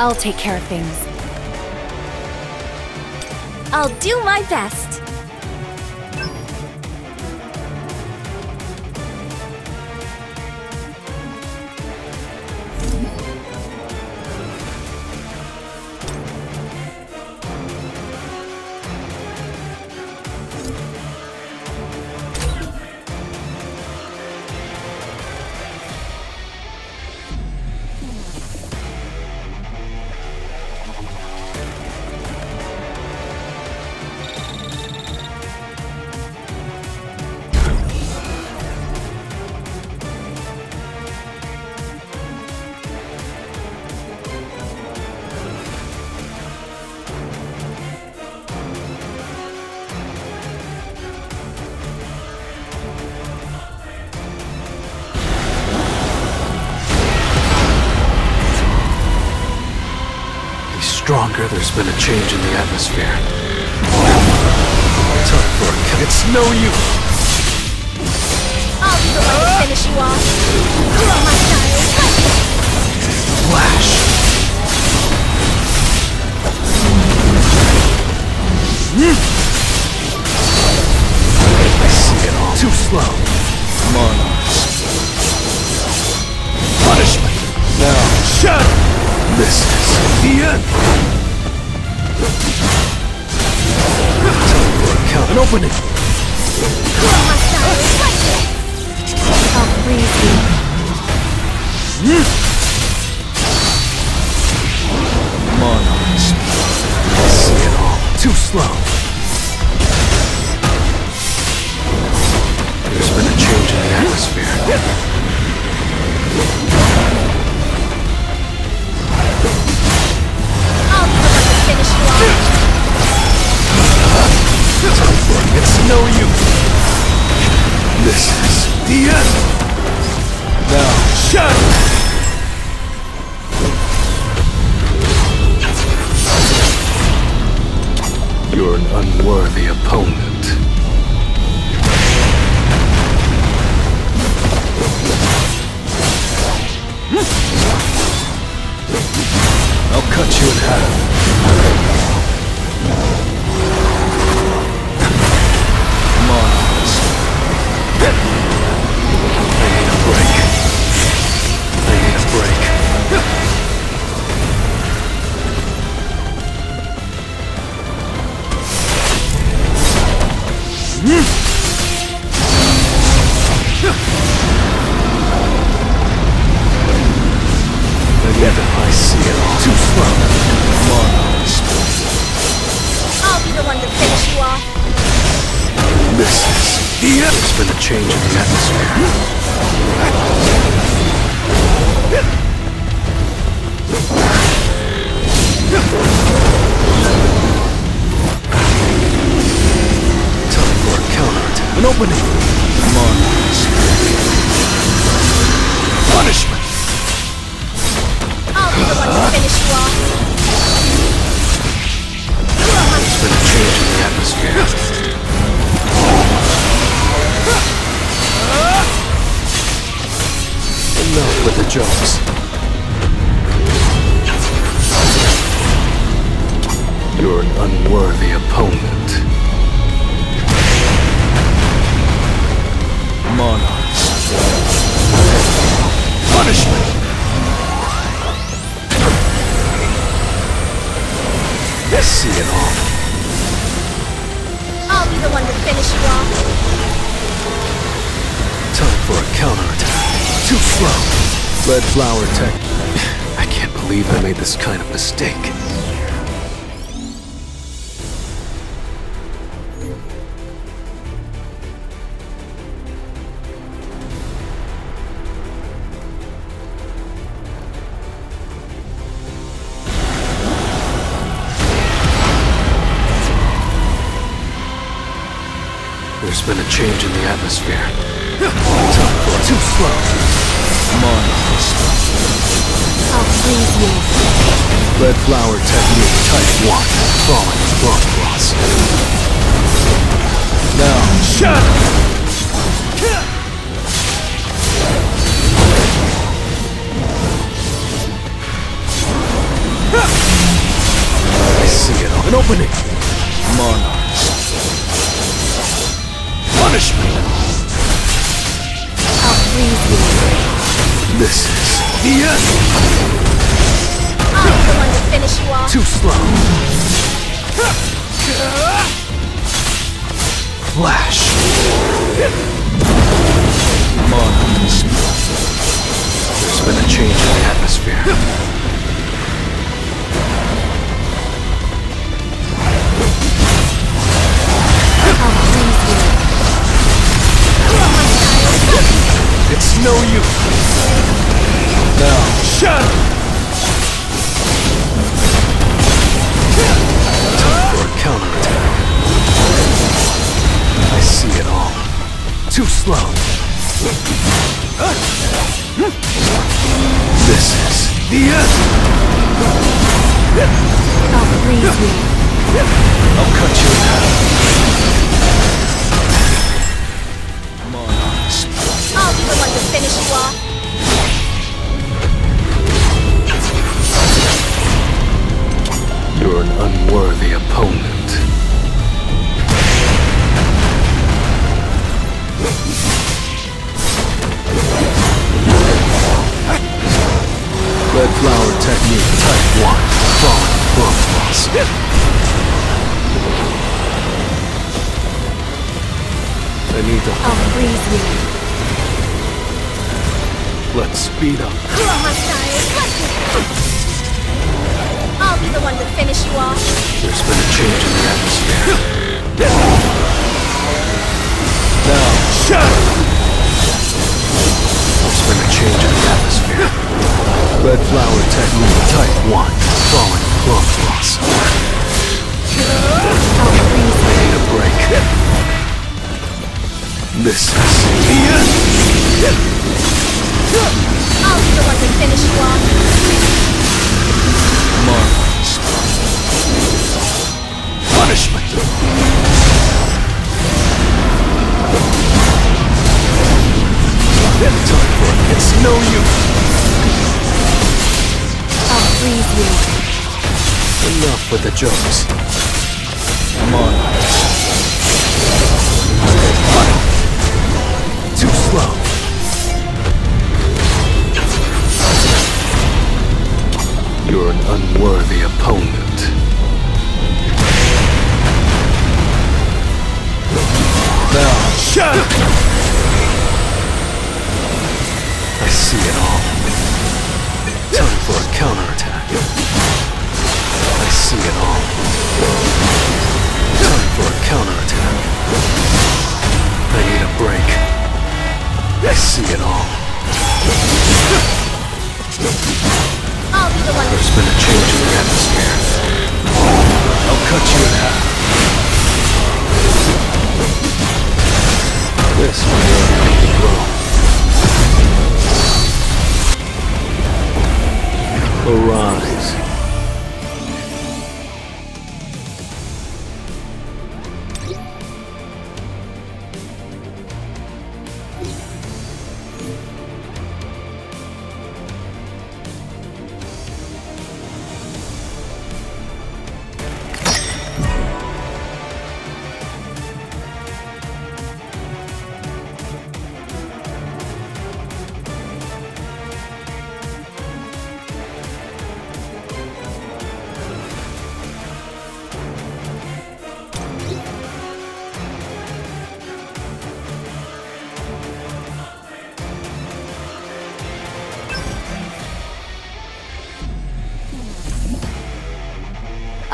I'll take care of things. I'll do my best. Stronger. There's been a change in the atmosphere. Time for a kill. It's no use. I'll be the one to finish you off. You're my style. Flash. Hmm. I see it all. Too slow. This is the end. Time for a count. An opening. I'll freeze you. Monarchs. I see it all. Too slow. There's been a change in the atmosphere. You're an unworthy opponent. Jokes. You're an unworthy opponent. Monarchs. Punishment! See it all. I'll be the one to finish you off. Time for a counterattack. Too slow. Red flower tech. I can't believe I made this kind of mistake. There's been a change in the atmosphere. Too slow. Monarchs. I'll freeze you. Red flower technique type 1. Falling front cross. Now, shut! I see it all. An opening. Monarchs. Punishment. This is the end. I'll be the one to finish you off. Too slow. Flash. Monarchs. There's been a change in the atmosphere. Oh, I'll freeze you. It's no use. Now, shatter! Time for a counterattack. I see it all. Too slow. This is the end. I'll freeze you. I'll cut you in half. Monarchs. I'll be the one to finish you off. Unworthy opponent. Red flower technique type 1. Falling plum floss. I need to I'll freeze you. let's speed up. The one to finish you off. There's been a change in the atmosphere. Now, shatter! There's been a change in the atmosphere. Red flower technique type 1. Falling plum floss. I'll. Need a break. This is the end. Oh, I'll be the one to finish you off. Marvelous. Punishment. It. It's no use. I'll freeze you. Enough with the jokes. I see it all. I'll be the one There's been a change in the atmosphere. I'll cut you in half. This will make you grow. Arise.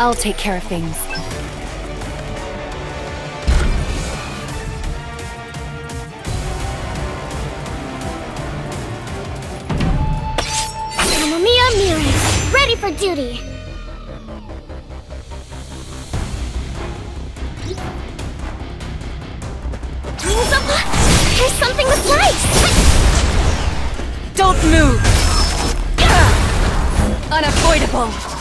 I'll take care of things. Mamma Mia Miri, ready for duty. There's something to slice! Don't move! Unavoidable!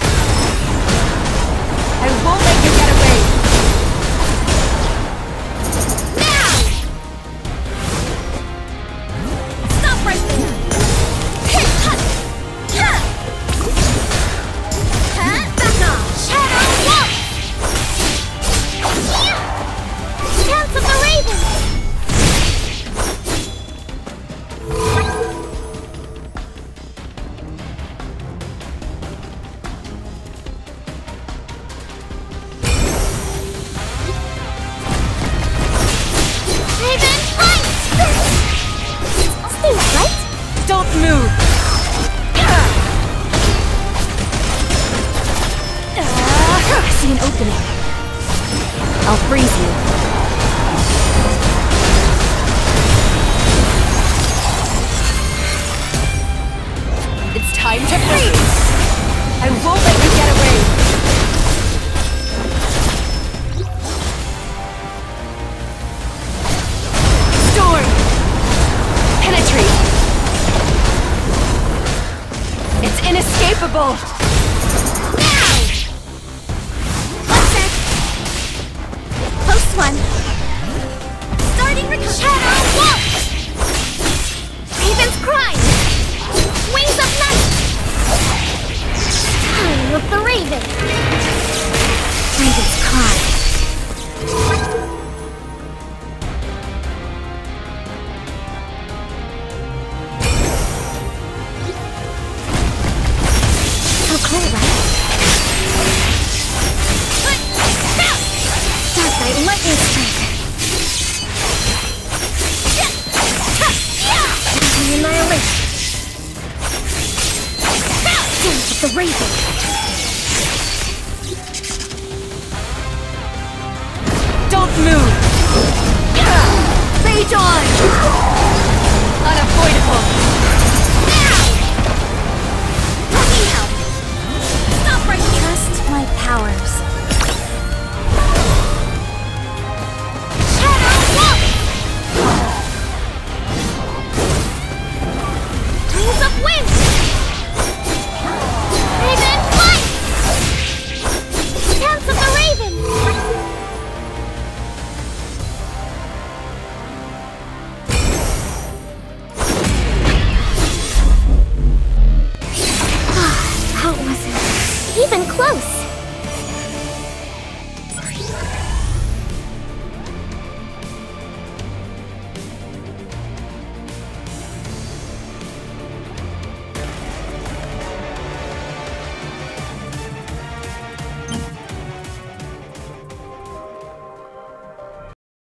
Time to freeze! I won't let you get away! Storm! Penetrate! It's inescapable! Now! One sec. One. Starting recovery. Shadow Walk! Raven's Cry! With the Raven! Raven's Cry. Cool, right? Lightning Strike!